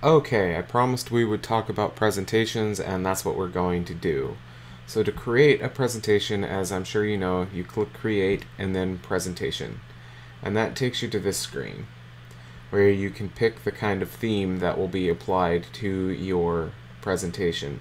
Okay, I promised we would talk about presentations, and that's what we're going to do. So to create a presentation, as I'm sure you know, you click Create and then Presentation. And that takes you to this screen, where you can pick the kind of theme that will be applied to your presentation.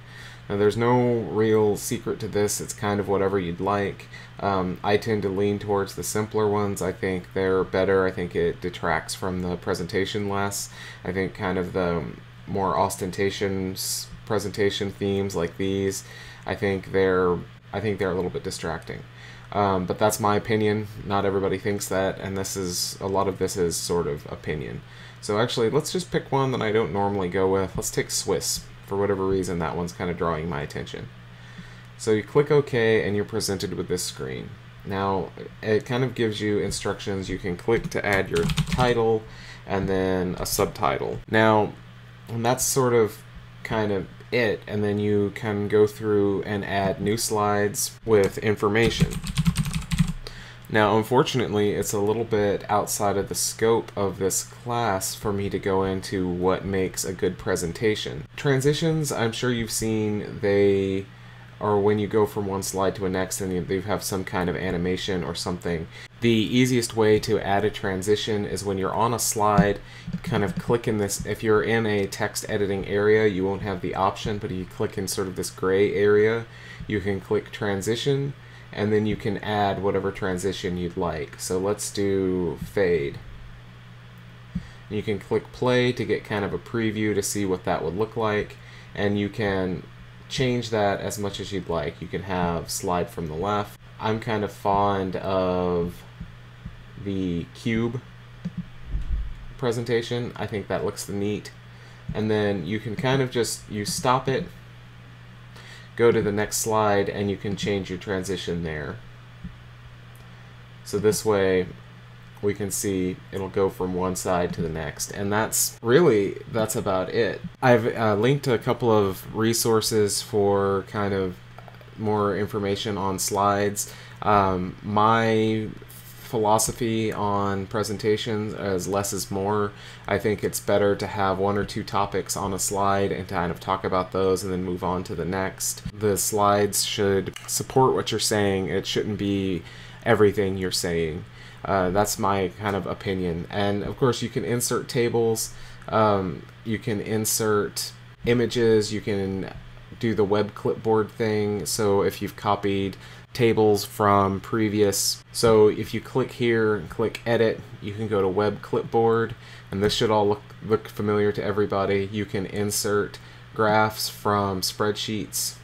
Now there's no real secret to this, it's kind of whatever you'd like. Um, I tend to lean towards the simpler ones, I think they're better, I think it detracts from the presentation less. I think kind of the more ostentatious presentation themes like these, I think they're I think they're a little bit distracting. Um, but that's my opinion. Not everybody thinks that, and this is a lot of this is sort of opinion. So actually, let's just pick one that I don't normally go with. Let's take Swiss for whatever reason, that one's kind of drawing my attention. So you click OK and you're presented with this screen. Now, it kind of gives you instructions. You can click to add your title and then a subtitle. Now, and that's sort of kind of it, and then you can go through and add new slides with information. Now, unfortunately, it's a little bit outside of the scope of this class for me to go into what makes a good presentation. Transitions, I'm sure you've seen, they are when you go from one slide to a next and they have some kind of animation or something. The easiest way to add a transition is when you're on a slide, kind of click in this, if you're in a text editing area, you won't have the option, but if you click in sort of this gray area, you can click transition, and then you can add whatever transition you'd like. So let's do fade. You can click play to get kind of a preview to see what that would look like, and you can change that as much as you'd like. You can have slide from the left. I'm kind of fond of the cube presentation. I think that looks neat. And then you can kind of just, you stop it go to the next slide and you can change your transition there. So this way we can see it'll go from one side to the next. And that's really that's about it. I've uh, linked a couple of resources for kind of more information on slides. Um, my philosophy on presentations as less is more. I think it's better to have one or two topics on a slide and to kind of talk about those and then move on to the next. The slides should support what you're saying. It shouldn't be everything you're saying. Uh, that's my kind of opinion. And of course, you can insert tables, um, you can insert images, you can do the web clipboard thing. So if you've copied tables from previous. So if you click here and click edit, you can go to web clipboard and this should all look, look familiar to everybody. You can insert graphs from spreadsheets.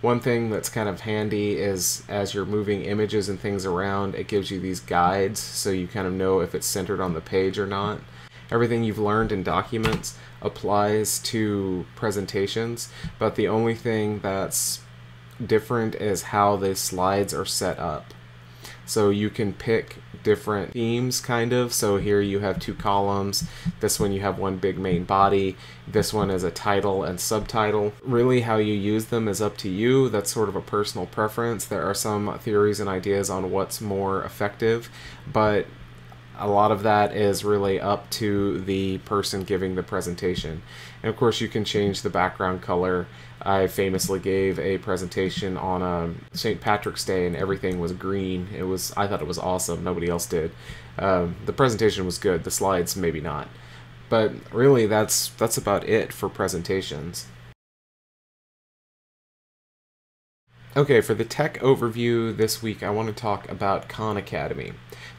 One thing that's kind of handy is as you're moving images and things around, it gives you these guides so you kind of know if it's centered on the page or not. Everything you've learned in documents applies to presentations, but the only thing that's different is how the slides are set up. So you can pick different themes kind of. So here you have two columns. This one you have one big main body. This one is a title and subtitle. Really how you use them is up to you. That's sort of a personal preference. There are some theories and ideas on what's more effective, but a lot of that is really up to the person giving the presentation. And of course, you can change the background color. I famously gave a presentation on um, St. Patrick's Day, and everything was green. It was I thought it was awesome. Nobody else did. Um, the presentation was good. The slides maybe not, but really that's that's about it for presentations. Okay, for the tech overview this week, I want to talk about Khan Academy.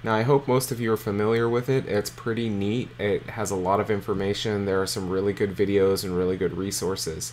Now, I hope most of you are familiar with it. It's pretty neat. It has a lot of information. There are some really good videos and really good resources.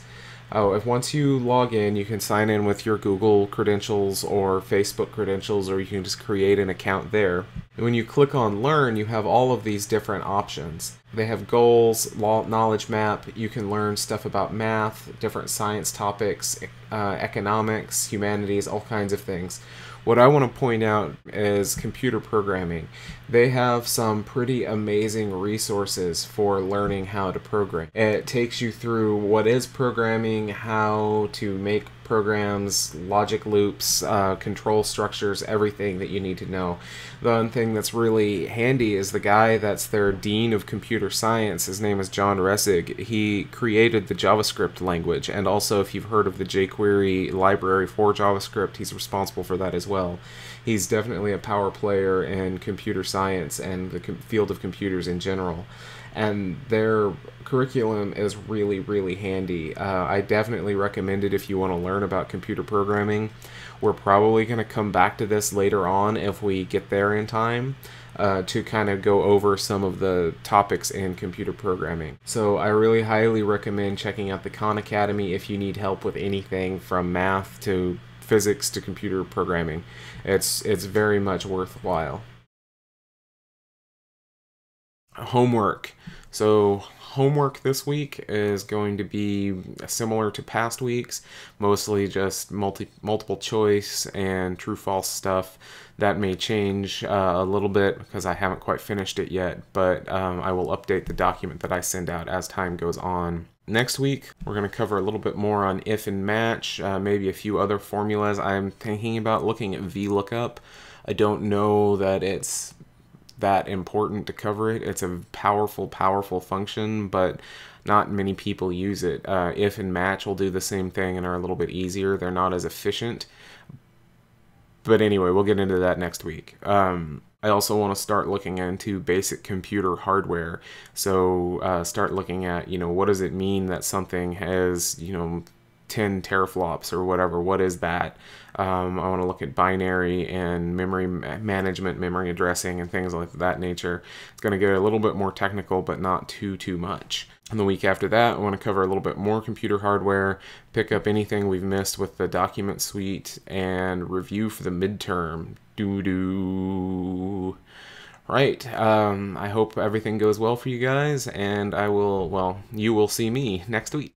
Oh, if once you log in, you can sign in with your Google credentials or Facebook credentials, or you can just create an account there. And when you click on Learn, you have all of these different options. They have goals, knowledge map. You can learn stuff about math, different science topics, uh, economics, humanities, all kinds of things. What I want to point out is computer programming. They have some pretty amazing resources for learning how to program. It takes you through what is programming, how to make programs, logic loops, uh, control structures, everything that you need to know. The one thing that's really handy is the guy that's their dean of computer science. His name is John Resig. He created the JavaScript language, and also, if you've heard of the jQuery library for JavaScript, he's responsible for that as well. He's definitely a power player in computer science and the field of computers in general and their curriculum is really really handy uh, i definitely recommend it if you want to learn about computer programming we're probably going to come back to this later on if we get there in time uh, to kind of go over some of the topics in computer programming. So I really highly recommend checking out the Khan Academy if you need help with anything from math to physics to computer programming. It's it's very much worthwhile homework. So homework this week is going to be similar to past weeks, mostly just multi multiple choice and true false stuff. That may change uh, a little bit because I haven't quite finished it yet, but um, I will update the document that I send out as time goes on. Next week, we're going to cover a little bit more on if and match, uh, maybe a few other formulas. I'm thinking about looking at VLOOKUP. I don't know that it's that important to cover it. It's a powerful, powerful function, but not many people use it. Uh, if and match will do the same thing and are a little bit easier. They're not as efficient. But anyway, we'll get into that next week. Um, I also want to start looking into basic computer hardware. So uh, start looking at, you know, what does it mean that something has, you know, 10 teraflops or whatever. What is that? Um, I want to look at binary and memory management, memory addressing, and things like that nature. It's going to get a little bit more technical, but not too, too much. And the week after that, I want to cover a little bit more computer hardware, pick up anything we've missed with the document suite, and review for the midterm. Doo doo. Right. Um, I hope everything goes well for you guys, and I will, well, you will see me next week.